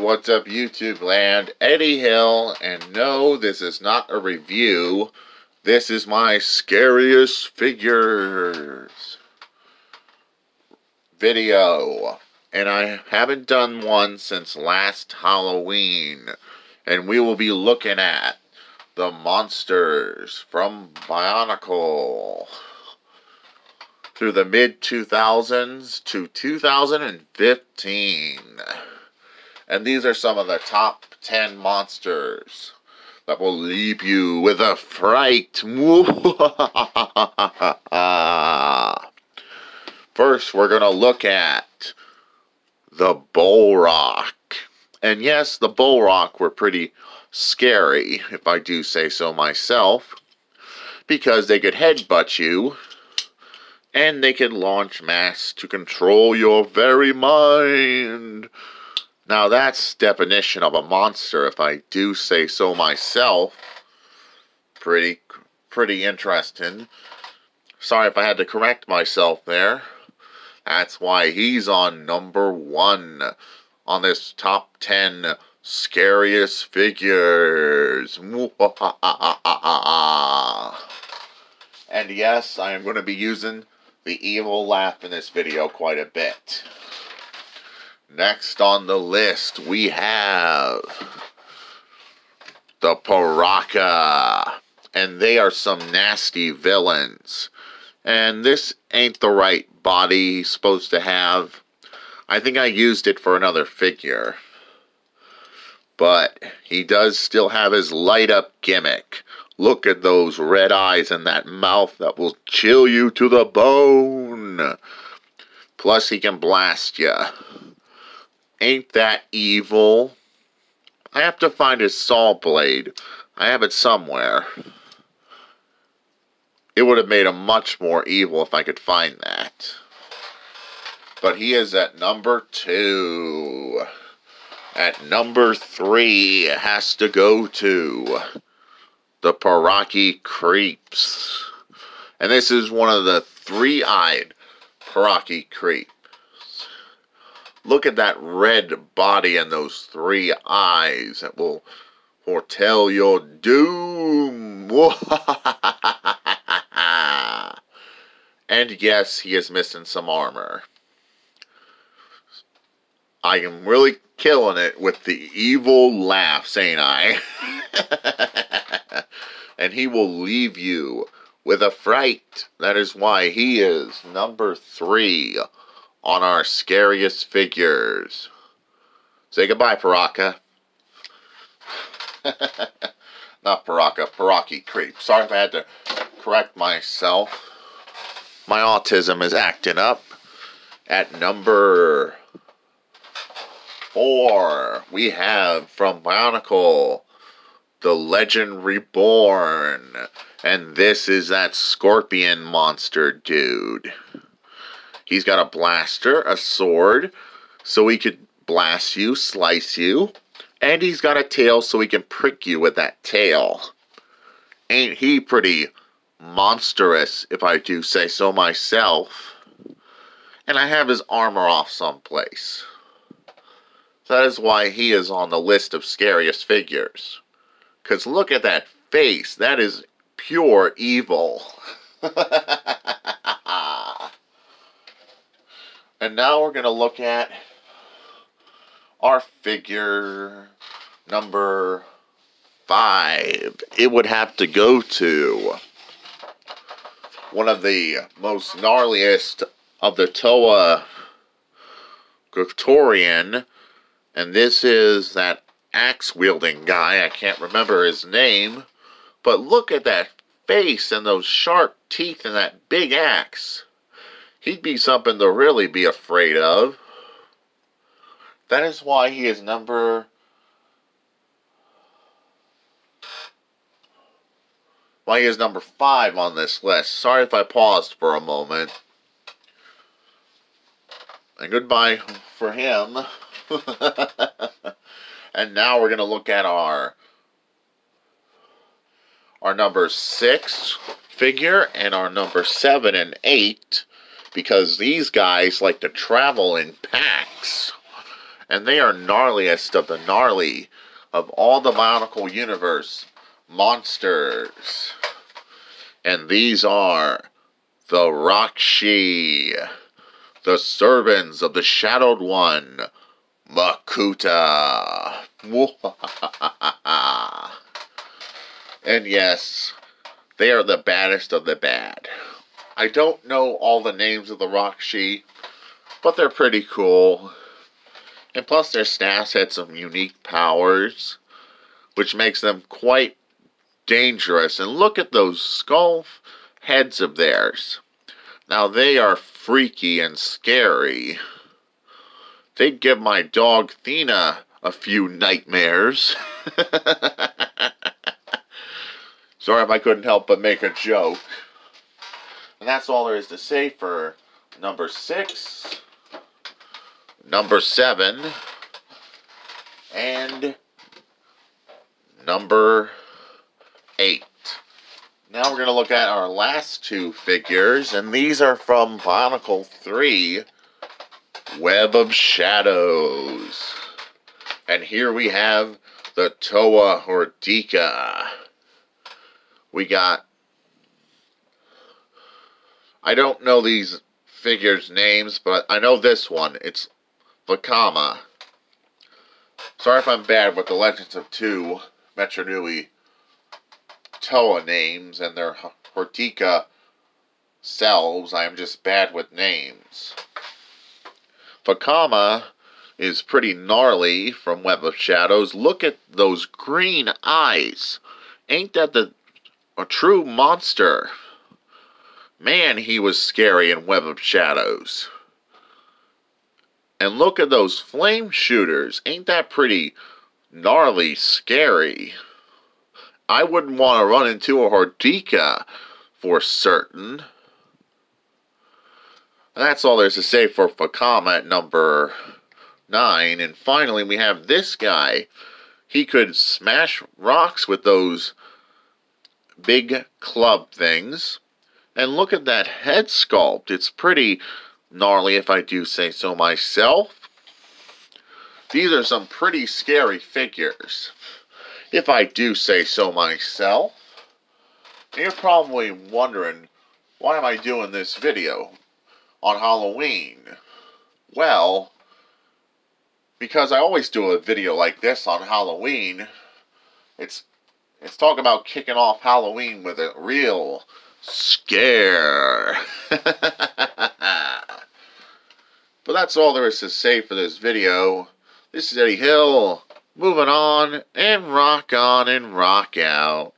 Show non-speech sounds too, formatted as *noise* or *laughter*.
what's up, YouTube land? Eddie Hill, and no, this is not a review. This is my scariest figures video. And I haven't done one since last Halloween. And we will be looking at the monsters from Bionicle through the mid 2000s to 2015. And these are some of the top 10 monsters that will leave you with a fright. *laughs* First, we're going to look at the Bohrok. And yes, the Bohrok were pretty scary, if I do say so myself, because they could headbutt you, and they could launch mass to control your very mind. Now that's definition of a monster, if I do say so myself. Pretty, pretty interesting. Sorry if I had to correct myself there. That's why he's on number one on this top 10 scariest figures. *laughs* and yes, I am going to be using the evil laugh in this video quite a bit. Next on the list, we have the Piraka. And they are some nasty villains. And this ain't the right body he's supposed to have. I think I used it for another figure. But he does still have his light up gimmick. Look at those red eyes and that mouth that will chill you to the bone. Plus, he can blast you. Ain't that evil? I have to find his saw blade. I have it somewhere. It would have made him much more evil if I could find that. But he is at number two. At number three has to go to the Paraki Creeps. And this is one of the three-eyed Paraki Creeps. Look at that red body and those three eyes that will foretell your doom. *laughs* and yes, he is missing some armor. I am really killing it with the evil laughs, ain't I? and he will leave you with a fright. That is why he is number three on our scariest figures. Say goodbye, Piraka. *laughs* Not Piraka, Paraki Creep. Sorry if I had to correct myself. My autism is acting up. At number four, we have from Bionicle, The Legend Reborn. And this is that scorpion monster dude. He's got a blaster, a sword, so he could blast you, slice you. And he's got a tail so he can prick you with that tail. Ain't he pretty monstrous, if I do say so myself? And I have his armor off someplace. So that is why he is on the list of scariest figures. Because look at that face. That is pure evil. *laughs* And now we're going to look at our figure number five. It would have to go to one of the most gnarliest of the Toa Victorian. And this is that axe-wielding guy. I can't remember his name. But look at that face and those sharp teeth and that big axe. He'd be something to really be afraid of. That is why he is number... Why he is number five on this list. Sorry if I paused for a moment. And goodbye for him. *laughs* and now we're going to look at our our number six figure and our number seven and eight because these guys like to travel in packs. And they are gnarliest of the gnarly of all the Bionicle Universe monsters. And these are the Rahkshi, the servants of the Shadowed One, Makuta. *laughs* and yes, they are the baddest of the bad. I don't know all the names of the Rahkshi, but they're pretty cool. And plus their stats had some unique powers, which makes them quite dangerous. And look at those skull heads of theirs. Now they are freaky and scary. They'd give my dog Thena a few nightmares. *laughs* Sorry if I couldn't help but make a joke. And that's all there is to say for number six, number seven, and number eight. Now we're going to look at our last two figures, and these are from Bionicle 3, Web of Shadows. And here we have the Toa Hordika. We got... I don't know these figures' names, but I know this one. It's Vakama. Sorry if I'm bad with the Legends of Two Metru Nui Toa names and their Hordika selves. I am just bad with names. Vakama is pretty gnarly from Web of Shadows. Look at those green eyes. Ain't that the a true monster? Man, he was scary in Web of Shadows. And look at those flame shooters. Ain't that pretty gnarly scary? I wouldn't want to run into a Hordika for certain. That's all there's to say for Vakama at number 9. And finally, we have this guy. He could smash rocks with those big club things. And look at that head sculpt. It's pretty gnarly if I do say so myself. These are some pretty scary figures if I do say so myself. And You're probably wondering, why am I doing this video on Halloween? Well, because I always do a video like this on Halloween. It's it's talking about kicking off Halloween with a real scare. *laughs* but that's all there is to say for this video. This is Eddie Hill moving on and rock on and rock out.